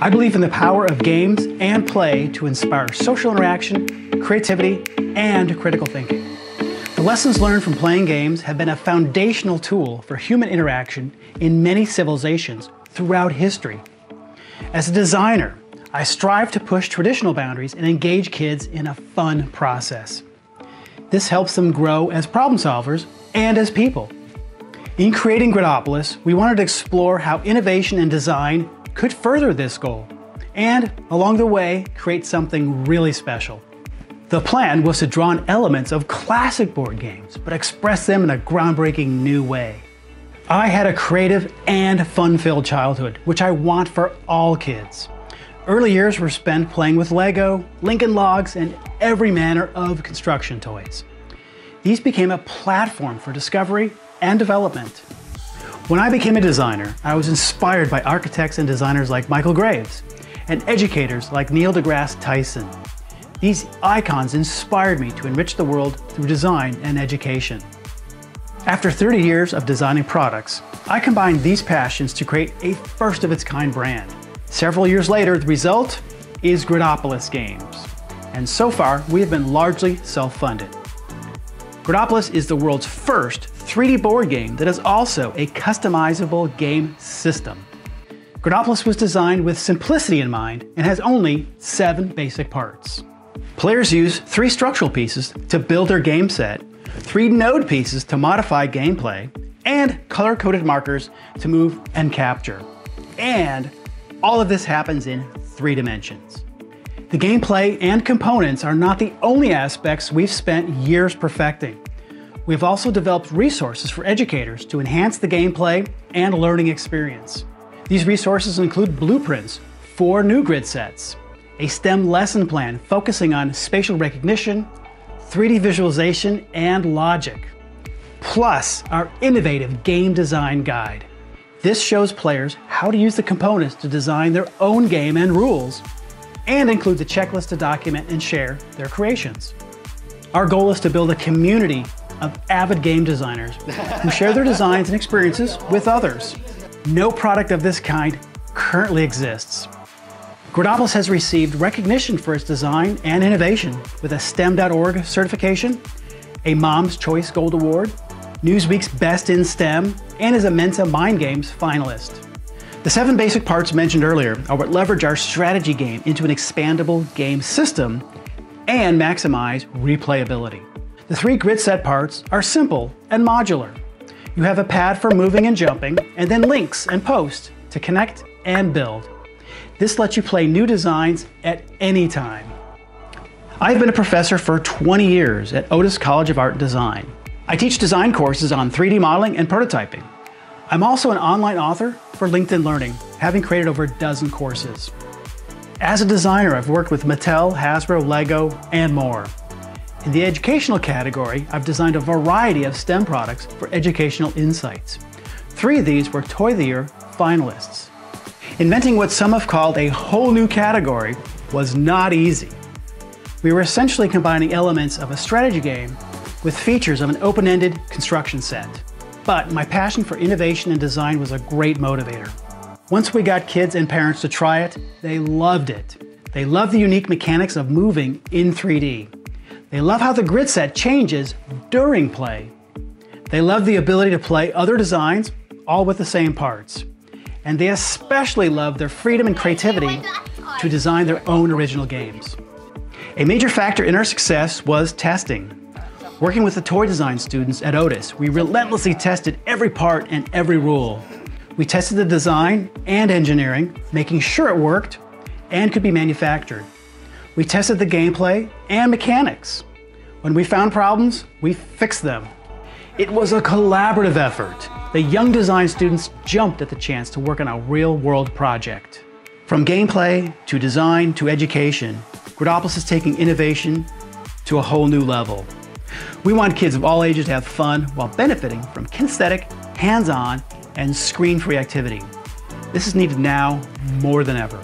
I believe in the power of games and play to inspire social interaction, creativity, and critical thinking. The lessons learned from playing games have been a foundational tool for human interaction in many civilizations throughout history. As a designer, I strive to push traditional boundaries and engage kids in a fun process. This helps them grow as problem solvers and as people. In creating Gridopolis, we wanted to explore how innovation and design could further this goal, and along the way, create something really special. The plan was to draw on elements of classic board games, but express them in a groundbreaking new way. I had a creative and fun-filled childhood, which I want for all kids. Early years were spent playing with Lego, Lincoln Logs, and every manner of construction toys. These became a platform for discovery and development. When I became a designer, I was inspired by architects and designers like Michael Graves and educators like Neil deGrasse Tyson. These icons inspired me to enrich the world through design and education. After 30 years of designing products, I combined these passions to create a first of its kind brand. Several years later, the result is Gridopolis Games. And so far, we have been largely self-funded. Gridopolis is the world's first 3D board game that is also a customizable game system. Gridopolis was designed with simplicity in mind and has only seven basic parts. Players use three structural pieces to build their game set, three node pieces to modify gameplay, and color-coded markers to move and capture. And all of this happens in three dimensions. The gameplay and components are not the only aspects we've spent years perfecting. We've also developed resources for educators to enhance the gameplay and learning experience. These resources include blueprints for new grid sets, a STEM lesson plan focusing on spatial recognition, 3D visualization, and logic, plus our innovative game design guide. This shows players how to use the components to design their own game and rules, and includes a checklist to document and share their creations. Our goal is to build a community of avid game designers who share their designs and experiences with others. No product of this kind currently exists. Gridopolis has received recognition for its design and innovation with a STEM.org certification, a Mom's Choice Gold Award, Newsweek's Best in STEM, and is a Mensa Mind Games finalist. The seven basic parts mentioned earlier are what leverage our strategy game into an expandable game system and maximize replayability. The three grid set parts are simple and modular. You have a pad for moving and jumping, and then links and posts to connect and build. This lets you play new designs at any time. I've been a professor for 20 years at Otis College of Art and Design. I teach design courses on 3D modeling and prototyping. I'm also an online author for LinkedIn Learning, having created over a dozen courses. As a designer, I've worked with Mattel, Hasbro, Lego, and more. In the educational category, I've designed a variety of STEM products for educational insights. Three of these were Toy of the Year finalists. Inventing what some have called a whole new category was not easy. We were essentially combining elements of a strategy game with features of an open-ended construction set. But my passion for innovation and design was a great motivator. Once we got kids and parents to try it, they loved it. They love the unique mechanics of moving in 3D. They love how the grid set changes during play. They love the ability to play other designs, all with the same parts. And they especially love their freedom and creativity to design their own original games. A major factor in our success was testing. Working with the toy design students at Otis, we relentlessly tested every part and every rule. We tested the design and engineering, making sure it worked and could be manufactured. We tested the gameplay and mechanics. When we found problems, we fixed them. It was a collaborative effort. The young design students jumped at the chance to work on a real-world project. From gameplay to design to education, Gridopolis is taking innovation to a whole new level. We want kids of all ages to have fun while benefiting from kinesthetic, hands-on, and screen-free activity. This is needed now more than ever.